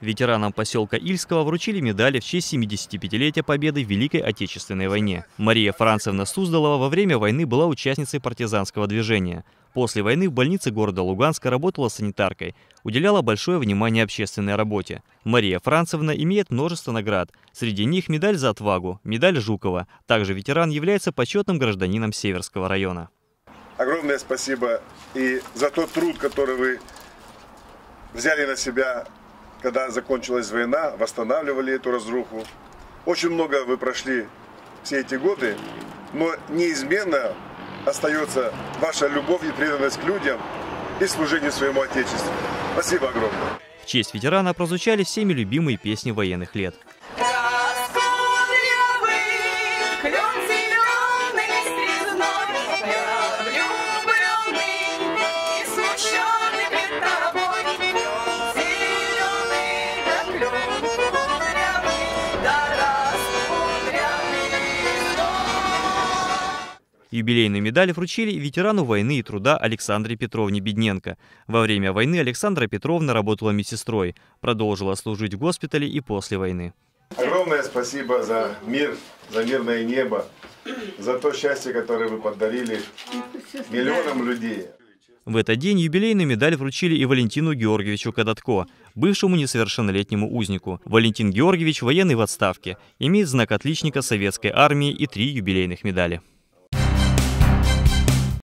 Ветеранам поселка Ильского вручили медали в честь 75-летия победы в Великой Отечественной войне. Мария Францевна Суздалова во время войны была участницей партизанского движения. После войны в больнице города Луганска работала санитаркой, уделяла большое внимание общественной работе. Мария Францевна имеет множество наград. Среди них медаль за отвагу, медаль Жукова. Также ветеран является почетным гражданином Северского района. Огромное спасибо и за тот труд, который вы взяли на себя когда закончилась война, восстанавливали эту разруху. Очень много вы прошли все эти годы, но неизменно остается ваша любовь и преданность к людям и служение своему Отечеству. Спасибо огромное. В честь ветерана прозвучали всеми любимые песни военных лет. Юбилейную медаль вручили ветерану войны и труда Александре Петровне Бедненко. Во время войны Александра Петровна работала медсестрой, продолжила служить в госпитале и после войны. Огромное спасибо за мир, за мирное небо, за то счастье, которое вы подарили миллионам людей. В этот день юбилейную медаль вручили и Валентину Георгиевичу Кадатко, бывшему несовершеннолетнему узнику. Валентин Георгиевич военный в отставке, имеет знак отличника советской армии и три юбилейных медали.